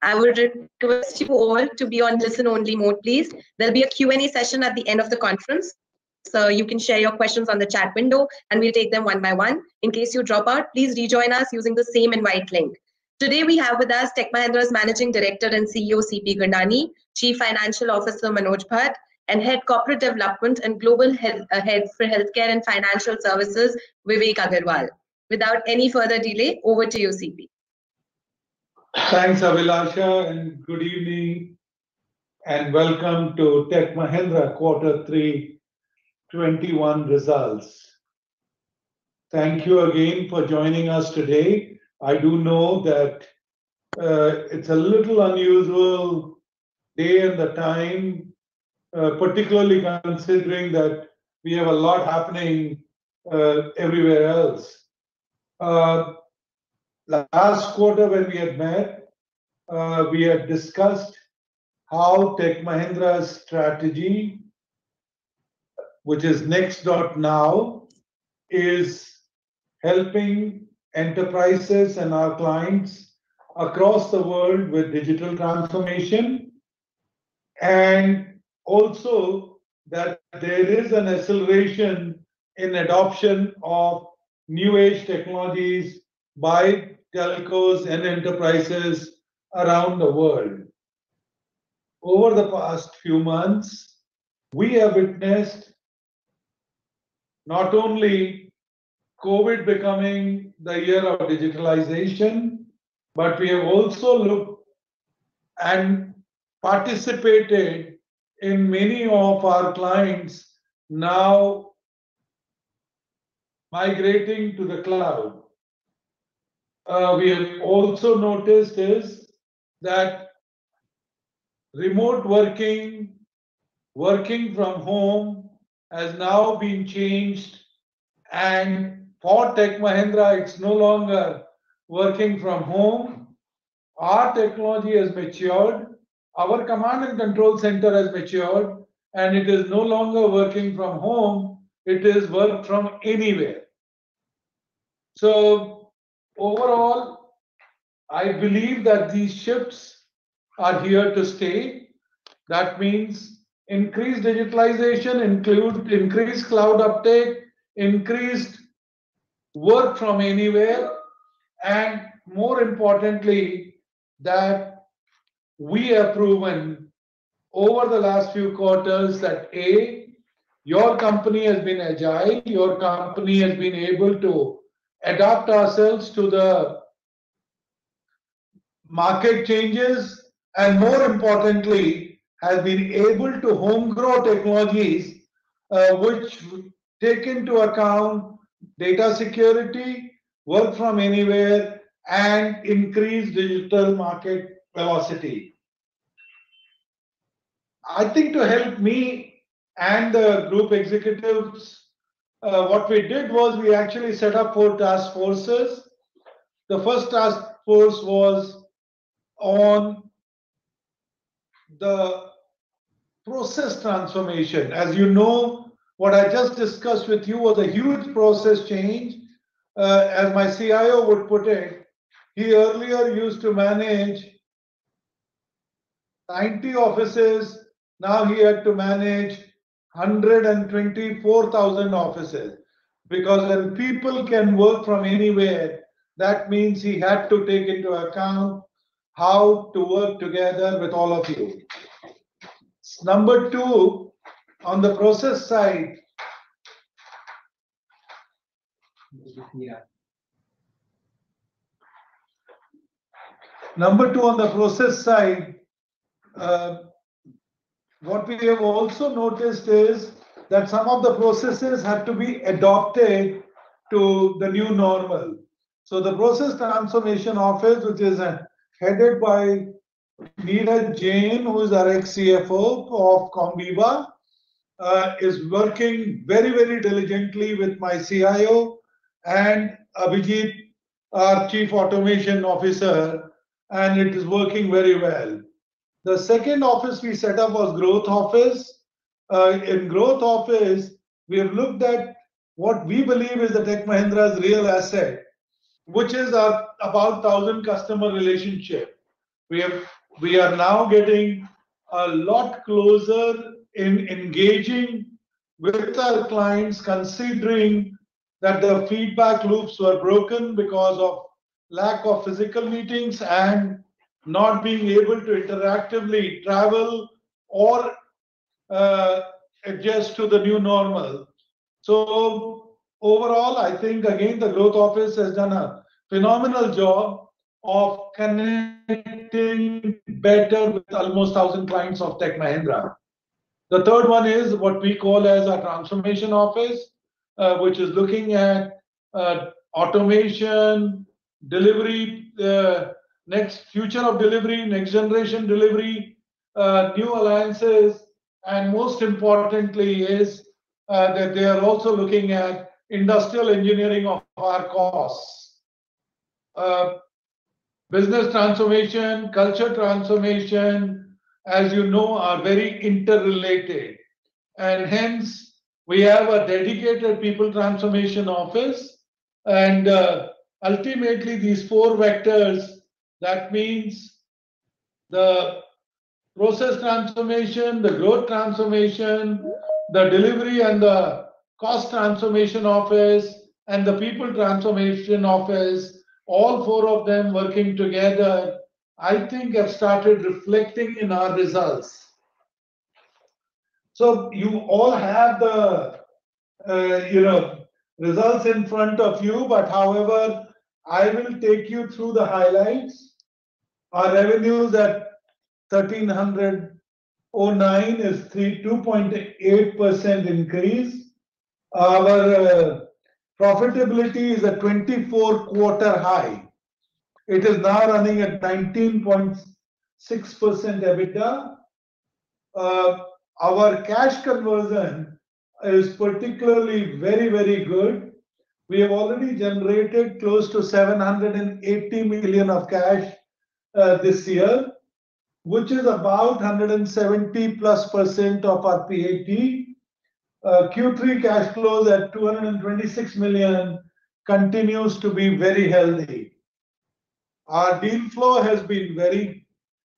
I would request you all to be on listen-only mode, please. There'll be a Q&A session at the end of the conference. So you can share your questions on the chat window and we'll take them one by one. In case you drop out, please rejoin us using the same invite link. Today we have with us Tech Mahindra's Managing Director and CEO CP Gurnani, Chief Financial Officer Manoj Bhat, and Head Corporate Development and Global Head, uh, Head for Healthcare and Financial Services Vivek Agarwal. Without any further delay, over to you, CP. Thanks, Abhilasha, and good evening and welcome to Tech Mahindra Quarter 3 21 results. Thank you again for joining us today. I do know that uh, it's a little unusual day and the time, uh, particularly considering that we have a lot happening uh, everywhere else. Last quarter when we had met, uh, we had discussed how Tech Mahindra's strategy, which is NXt.Now, is helping enterprises and our clients across the world with digital transformation. And also that there is an acceleration in adoption of new age technologies by telcos and enterprises around the world. Over the past few months, we have witnessed not only COVID becoming the year of digitalization, but we have also looked and participated in many of our clients now migrating to the cloud Uh, we have also noticed is that remote working, working from home has now been changed and for Tech Mahindra, it's no longer working from home. Our technology has matured. Our command and control center has matured and it is no longer working from home. It is work from anywhere. So overall, I believe that these shifts are here to stay. That means increased digitalization, include increased cloud uptake, increased work from anywhere, and more importantly, that we have proven over the last few quarters that A, your company has been agile, your company has been able to adapt ourselves to the market changes and more importantly has been able to home grow technologies uh, which take into account data security work from anywhere and increase digital market velocity. I think to help me and the group executives uh, what we did was we actually set up four task forces. The first task force was on the process transformation. As you know, what I just discussed with you was a huge process change. Uh, as my CIO would put it, he earlier used to manage 90 offices. Now he had to manage 124,000 offices because when people can work from anywhere, that means he had to take into account how to work together with all of you. Number two, on the process side, Number two, on the process side, uh, what we have also noticed is that some of the processes have to be adopted to the new normal. So the process transformation office, which is headed by Neeraj Jain, who is our ex-CFO of Comviva, uh, is working very, very diligently with my CIO and Abhijit, our Chief Automation Officer, and it is working very well. The second office we set up was growth office. Uh, in growth office, we have looked at what we believe is the Tech Mahindra's real asset, which is a, about 1,000 customer relationship. We have we are now getting a lot closer in engaging with our clients, considering that the feedback loops were broken because of lack of physical meetings and not being able to interactively travel or uh, adjust to the new normal. So overall, I think again, the growth office has done a phenomenal job of connecting better with almost 1,000 clients of Tech Mahindra. The third one is what we call as a transformation office, uh, which is looking at uh, automation, delivery, uh, next future of delivery, next generation delivery, uh, new alliances, and most importantly is uh, that they are also looking at industrial engineering of our costs. Uh, business transformation, culture transformation, as you know, are very interrelated. And hence, we have a dedicated people transformation office. And uh, ultimately, these four vectors, that means the process transformation, the growth transformation, the delivery and the cost transformation office, and the people transformation office all four of them working together, I think have started reflecting in our results. So you all have the, uh, you know, results in front of you, but however, I will take you through the highlights. Our revenues at 1309 is 2.8% increase. Our uh, Profitability is a 24 quarter high. It is now running at 19.6% EBITDA. Uh, our cash conversion is particularly very, very good. We have already generated close to 780 million of cash uh, this year, which is about 170 plus percent of our PAT. Uh, Q3 cash flows at 226 million continues to be very healthy. Our deal flow has been very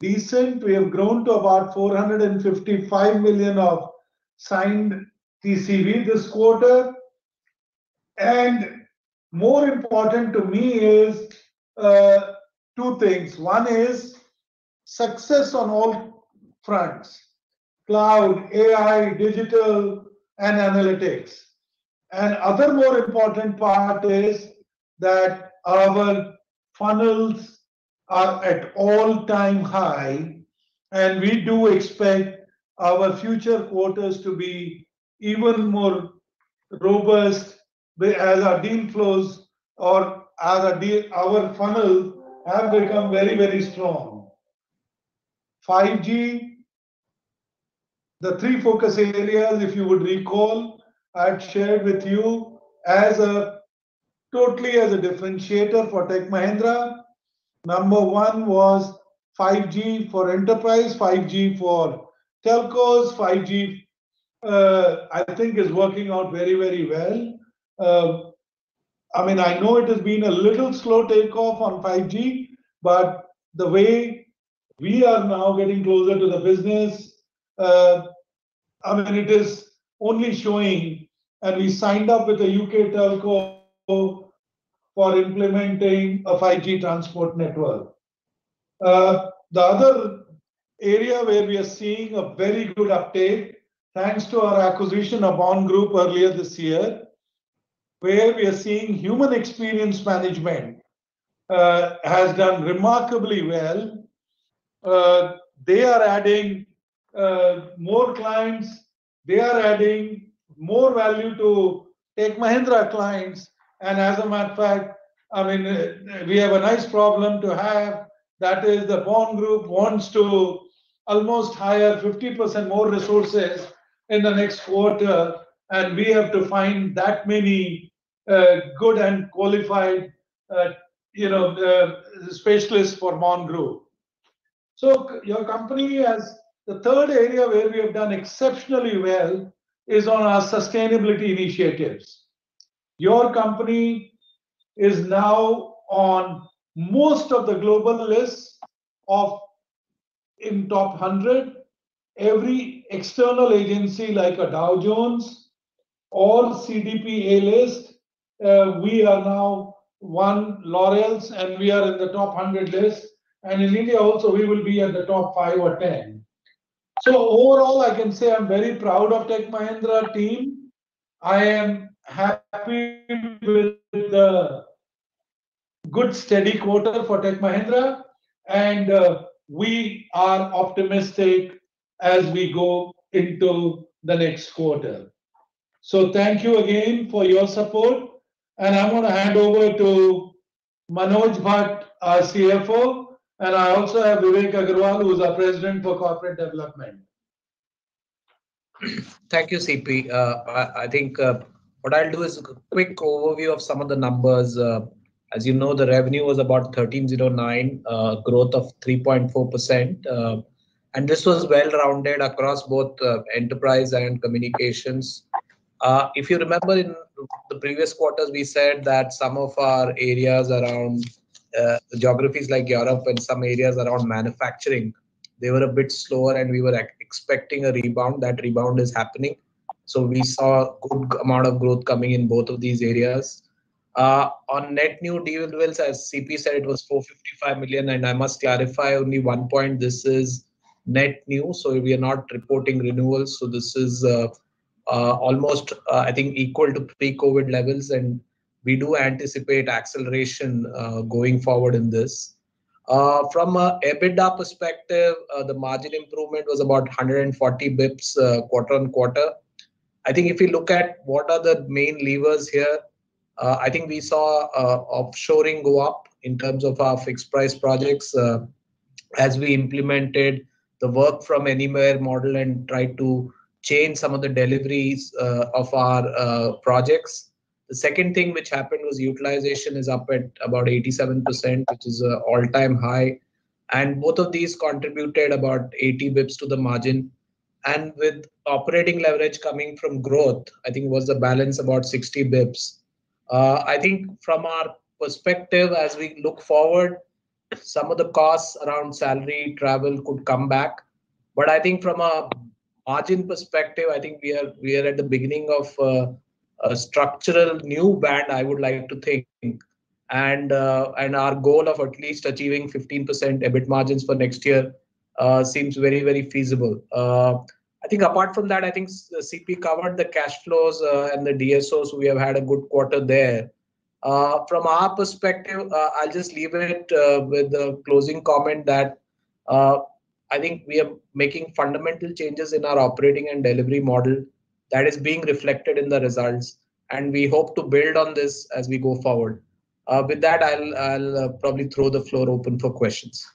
decent. We have grown to about 455 million of signed TCV this quarter. And more important to me is uh, two things. One is success on all fronts cloud, AI, digital, and analytics. And other more important part is that our funnels are at all-time high, and we do expect our future quarters to be even more robust as our deal flows or as our, deal, our funnel have become very, very strong. 5G the three focus areas, if you would recall, I had shared with you as a totally as a differentiator for Tech Mahindra. Number one was 5G for enterprise, 5G for telcos, 5G, uh, I think is working out very, very well. Uh, I mean, I know it has been a little slow takeoff on 5G, but the way we are now getting closer to the business, uh, I mean, it is only showing, and we signed up with a UK telco for implementing a 5G transport network. Uh, the other area where we are seeing a very good uptake, thanks to our acquisition of Born Group earlier this year, where we are seeing human experience management uh, has done remarkably well. Uh, they are adding uh, more clients, they are adding more value to Tech Mahindra clients. And as a matter of fact, I mean, uh, we have a nice problem to have. That is, the Born Group wants to almost hire 50% more resources in the next quarter, and we have to find that many good and qualified, uh, you know, uh, specialists for Born Group. So your company has the third area where we have done exceptionally well is on our sustainability initiatives. Your company is now on most of the global lists of in top 100. Every external agency like a Dow Jones or CDP A list, uh, we are now one L'Oreal's and we are in the top 100 list. And in India also, we will be at the top five or 10. So overall, I can say I'm very proud of Tech Mahindra team. I am happy with the good steady quarter for Tech Mahindra and uh, we are optimistic as we go into the next quarter. So thank you again for your support and I'm going to hand over to Manoj Bhat, our CFO, and I also have Vivek Agarwal, who is our President for Corporate Development. Thank you, CP. Uh, I, think uh, what I'll do is a quick overview of some of the numbers. Uh, as you know, the revenue was about 1309, uh, growth of 3.4%. Uh, and this was well rounded across both enterprise and communications. if you remember in the previous quarters, we said that some of our areas around uh, geographies like Europe and some areas around manufacturing, they were a bit slower and we were expecting a rebound. That rebound is happening. So we saw a good amount of growth coming in both of these areas. Uh, on net new deal wins, as CP said, it was 455 million. And I must clarify only one point. This is net new. So we are not reporting renewals. So this is uh, almost, uh, I think, equal to pre-COVID levels. And we do anticipate acceleration uh, going forward in this. Uh, from a EBITDA perspective, uh, the margin improvement was about 140 bips uh, quarter on quarter. I think if you look at what are the main levers here, uh, I think we saw uh, offshoring go up in terms of our fixed price projects as we implemented the work from anywhere model and tried to change some of the deliveries of our projects. The second thing which happened was utilization is up at about 87%, which is an all-time high. And both of these contributed about 80 bips to the margin. And with operating leverage coming from growth, I think was the balance about 60 bips. Uh, I think from our perspective, as we look forward, some of the costs around salary, travel could come back. But I think from a margin perspective, I think we are we are at the beginning of uh, a structural new band, I would like to think. And uh, and our goal of at least achieving 15% EBIT margins for next year uh, seems very, very feasible. Uh, I think apart from that, I think CP covered the cash flows uh, and the DSOs. We have had a good quarter there. Uh, from our perspective, uh, I'll just leave it with the closing comment that I think we are making fundamental changes in our operating and delivery model that is being reflected in the results. And we hope to build on this as we go forward. Uh, with that, I'll, I'll uh, probably throw the floor open for questions.